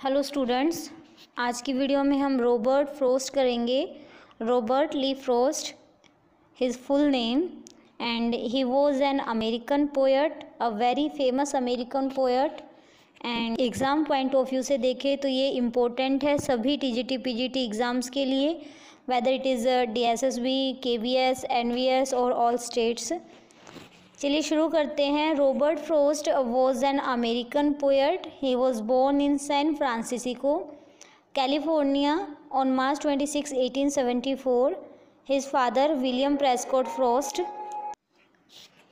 Hello students, आज की video में हम रॉबर्ट फ्रोस्ट करेंगे। Robert Lee Frost his full name and he was an American poet a very famous American poet and exam point of view से देखें तो ये इम्पोर्टेंट है सभी T G T P G T exams के लिए whether it is D S S S B K V S N V S all states चलिए शुरू करते हैं। Robert Frost was an American poet he was born in San Francisco California on March twenty six eighteen seventy four his father William Prescott Frost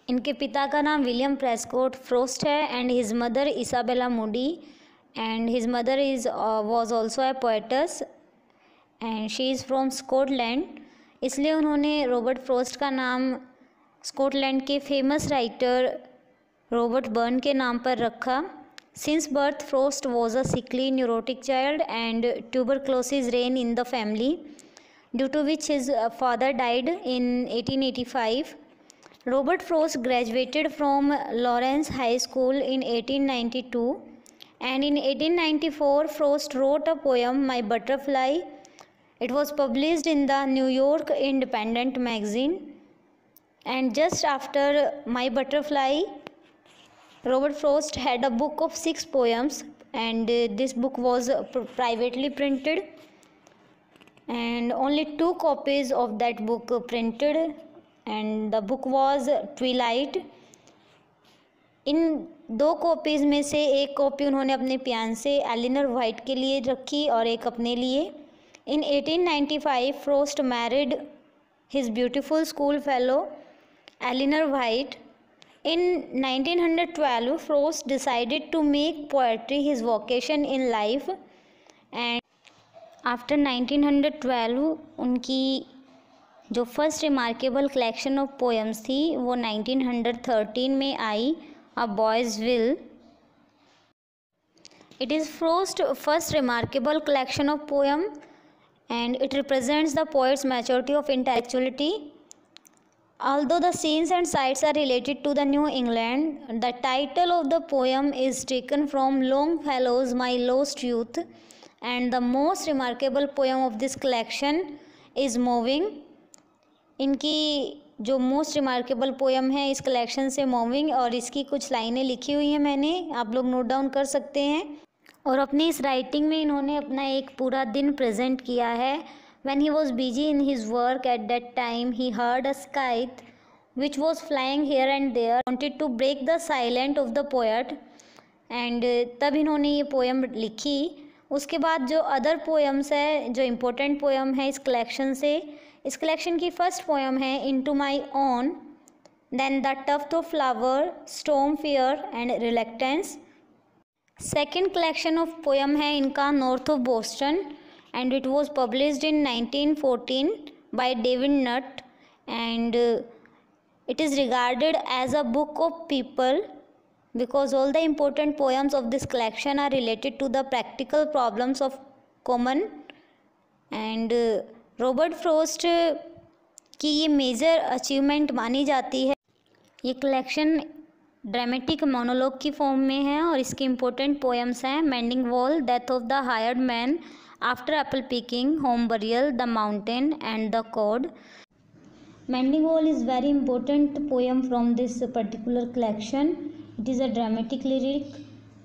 इनके पिता का नाम William Prescott Frost है and his mother Isabella Moodie and his mother is was also a poets and she is from Scotland इसलिए उन्होंने Robert frost का नाम Scotland के फेमस राइटर रॉबर्ट बर्न के नाम पर रखा since birth Frost was a sickly neurotic child and tuberculosis ran in the family due to which his father died in 1885 Robert Frost graduated from Lawrence High School in 1892 and in 1894 Frost wrote a poem My Butterfly. It was published in the New York Independent magazine and just after My Butterfly Robert Frost had a book of six poems and uh, this book was uh, privately printed and only two copies of that book uh, printed and the book was Twilight इन दो copies में से एक copy उन्होंने अपने पियान से Eleanor white के लिए रखी और एक अपने लिए in 1895 Frost married his beautiful school fellow Elinor White In 1912, Frost decided to make poetry his vocation in life and after 1912 उनकी जो first remarkable collection of poems थी वो 1913 में आई a boy's will it is Frost first remarkable collection of poem and it represents the poet's maturity of intellectuality Although the scenes and sites are related to the New England, the title of the poem is taken from Longfellow's My Lost Youth, and the most remarkable poem of this collection is Moving. इनकी जो most remarkable poem है इस collection से moving और इसकी कुछ लाइनें लिखी हुई हैं मैंने आप लोग नोट डाउन कर सकते हैं और अपनी इस राइटिंग में इन्होंने अपना एक पूरा दिन प्रेजेंट किया है When he was busy in his work at that time, he heard a kite which was flying here and there, wanted to break the silence of the poet. And तब इन्होंने ये पोएम लिखी। उसके बाद जो other poems है जो important poem है इस कलेक्शन से इस कलेक्शन की फ़र्स्ट पोएम है into my own then the tuft of flower storm fear and reluctance second collection of poem है इनका north of Boston and it was published in 1914 by David Nutt and uh, it is regarded as a book of people because all the important poems of this collection are related to the practical problems of common and uh, Robert Frost की ये major achievement मानी जाती है ये collection dramatic monologue की form में है और इसके इम्पोर्टेंट पोएम्स हैं mending wall death of the hired man after apple picking home burial the mountain and the code mending is very important poem from this particular collection it is a dramatic lyric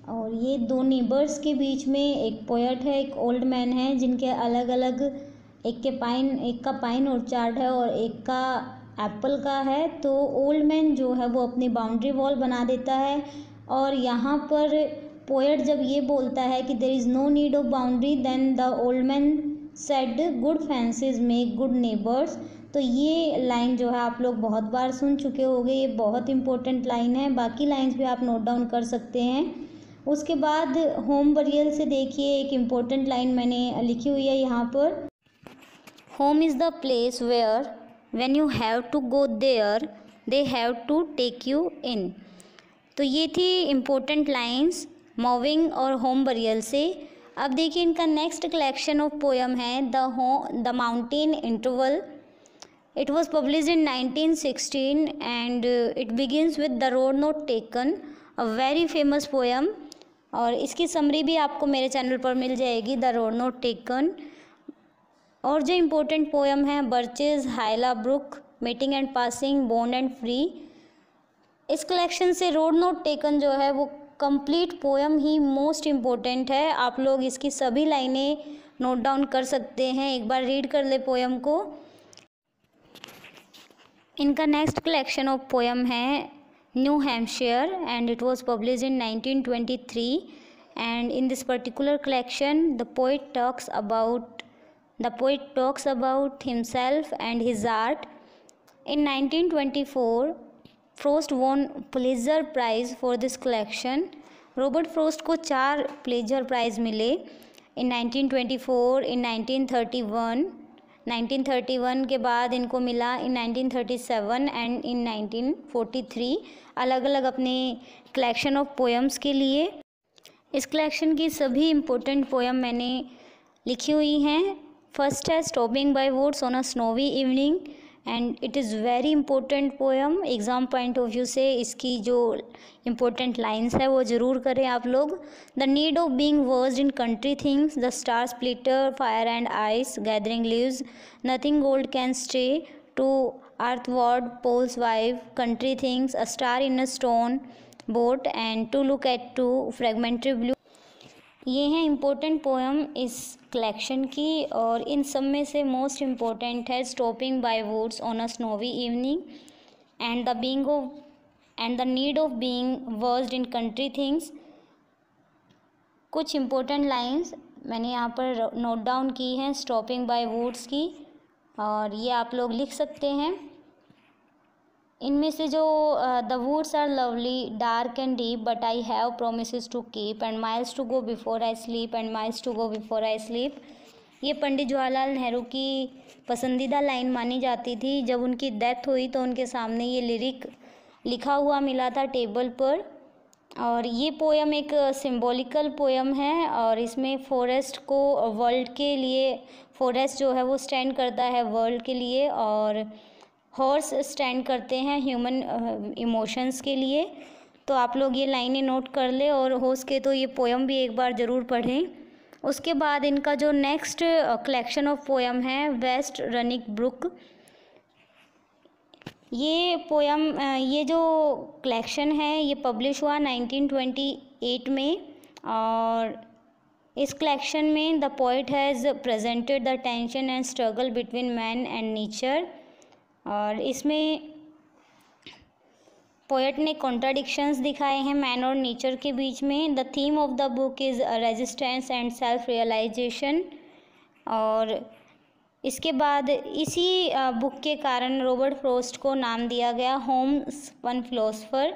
और ये दो neighbours के बीच में एक poet है एक old man है जिनके अलग अलग एक के पाइन एक का पाइन ऑर्चार्ड है और एक का एप्पल का है तो ओल्ड मैन जो है वो अपनी बाउंड्री वॉल बना देता है और यहाँ पर पोएट जब ये बोलता है कि there is no need of boundary then the old man said good fences make good neighbours तो ये लाइन जो है आप लोग बहुत बार सुन चुके होंगे, ये बहुत इंपॉर्टेंट लाइन है। बाकी लाइंस भी आप नोट डाउन कर सकते हैं। उसके बाद होम बरियल से देखिए, एक इम्पोर्टेंट लाइन मैंने लिखी हुई है यहाँ पर। Home is the place where when you have to go there they have to take you in तो ये थी इम्पोर्टेंट लाइन्स मूविंग और होम बरियल से। अब देखिए इनका नेक्स्ट कलेक्शन ऑफ़ पोएम है द हो the mountain interval it was publish in 1916 and it begins with the road not taken a very famous poem और इसकी समरी भी आपको मेरे चैनल पर मिल जाएगी द रोड नोट टेकन और जो इम्पोर्टेंट पोएम है birches Hyla Brook meeting and passing bond and free इस कलेक्शन से रोड नोट टेकन जो है, वो कंप्लीट पोएम ही मोस्ट इम्पोर्टेंट है। आप लोग इसकी सभी लाइनें नोट डाउन कर सकते हैं। एक बार रीड कर ले पोएम को। इनका नेक्स्ट कलेक्शन ऑफ़ पोएम है New Hampshire and it was publish in 1923 and in this particular collection, the poet talks about, the poet talks about himself and his art. In 1924 Frost won Pulitzer prize for this collection Robert Frost को चार pleasure price मिले इन 1924 इन 1931 1931 के बाद इनको मिला इन 1937 and in 1943 अलग अलग अपने कलेक्शन ऑफ़ पोएम्स के लिए। इस कलेक्शन की सभी इम्पोर्टेंट पोएम मैंने लिखी हुई हैं। फ़र्स्ट है stopping by woods on a snowy evening and it is very important poem exam point of view से इसकी जो इम्पोर्टेंट लाइन्स है, वो ज़रूर करें आप लोग. The need of being versed in country things the star splitter fire and ice gathering leaves nothing gold can stay to earthward Paul's wife country things a star in a stone boat and two look at two fragmentary blue ये हैं important poem इस collection की और इन सब में से most important है stopping by woods on a snowy evening and the being of and the need of being versed in country things कुछ इम्पोर्टेंट लाइंस मैंने यहाँ पर नोट डाउन की हैं स्टॉपिंग बाय वुड्स की और ये आप लोग लिख सकते हैं। इनमें से जो the woods are lovely dark and deep but I have promise to keep and miles to go before I sleep and miles to go before I sleep ये पंडित जवाहरलाल नेहरू की पसंदीदा लाइन मानी जाती थी। जब उनकी डेथ हुई तो उनके सामने ये लिरिक लिखा हुआ मिला था टेबल पर। और ये पोयम एक सिंबॉलिकल पोयम है और इसमें फॉरेस्ट को वर्ल्ड के लिए फॉरेस्ट जो है वो स्टैंड करता है वर्ल्ड के लिए और हॉर्स स्टैंड करते हैं ह्यूमन इमोशंस के लिए। तो आप लोग ये लाइनें नोट कर ले और हो सके तो ये पोएम भी एक बार ज़रूर पढ़ें। उसके बाद इनका जो नेक्स्ट कलेक्शन ऑफ़ पोएम है वेस्ट रनिक ब्रुक ये पोएम ये जो कलेक्शन है, ये पब्लिश हुआ 1928 में और इस कलेक्शन में the poet has presented the tension and struggle between man and nature और इसमें पोएट ने कॉन्ट्राडिक्शंस दिखाए हैं मैन और नेचर के बीच में। The theme of the book is resistance and self realisation और इसके बाद इसी बुक के कारण रॉबर्ट फ्रोस्ट को नाम दिया गया होम्स वन फिलोसफर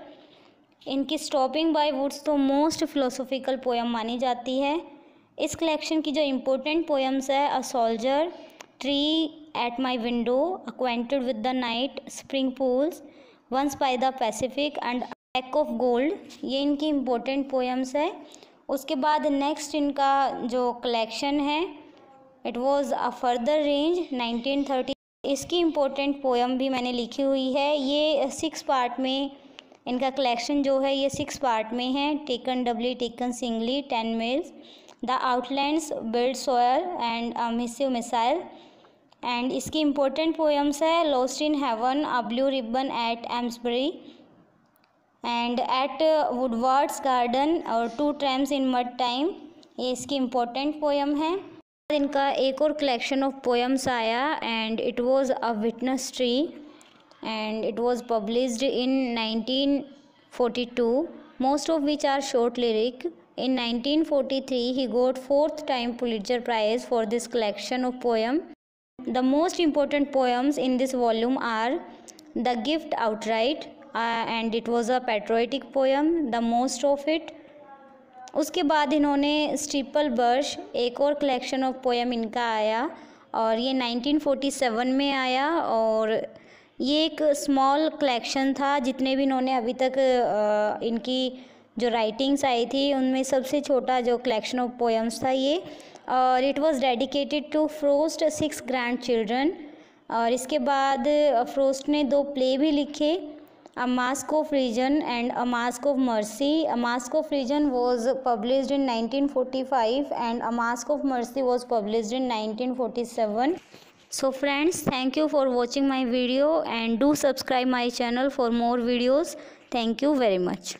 इनकी स्टॉपिंग बाय वुड्स तो मोस्ट फिलोसॉफिकल पोएम मानी जाती है। इस कलेक्शन की जो इम्पोर्टेंट पोएम्स है a soldier tree at my window, acquainted with the night, spring pools, once by the Pacific and peck of gold ये इनकी इम्पोर्टेंट पोएम्स है। उसके बाद नेक्स्ट इनका जो कलेक्शन है it was a further range 1930 इसकी इम्पोर्टेंट पोएम भी मैंने लिखी हुई है। ये सिक्स पार्ट में इनका कलेक्शन जो है ये सिक्स पार्ट में है। Taken doubly taken singly ten mills the outlands build soil and missive missile and इसकी इम्पोर्टेंट पोएम्स है lost in heaven a blue ribbon at Amesbury and at Woodward's garden और two tramps in mud time ये इसकी important poem है। इनका एक और collection of poems आया and it was a witness tree and it was published in nineteen forty 1942 most of which are short lyric. In 1943 he got fourth time pulitzer prize for this collection of poem. The most important poems in this volume are The Gift Outright uh, and it was a patriotic poem, the most of it. उसके बाद इन्होंने steeple bush एक और collection of poem इनका आया और ये 1947 में आया और ये एक स्मॉल कलेक्शन था जितने भी इन्होंने अभी तक इनकी जो राइटिंग्स आई थी उनमें सबसे छोटा जो कलेक्शन ऑफ़ पोएम्स था ये और it was dedicated to Frost six grandchildren और इसके बाद फ्रोस्ट ने दो प्ले भी लिखे a masque of reason and a masque of mercy a masque of reason was published in 1945 and a masque of mercy was published in 1947 so friends thank you for watching my video and do subscribe my channel for more videos thank you very much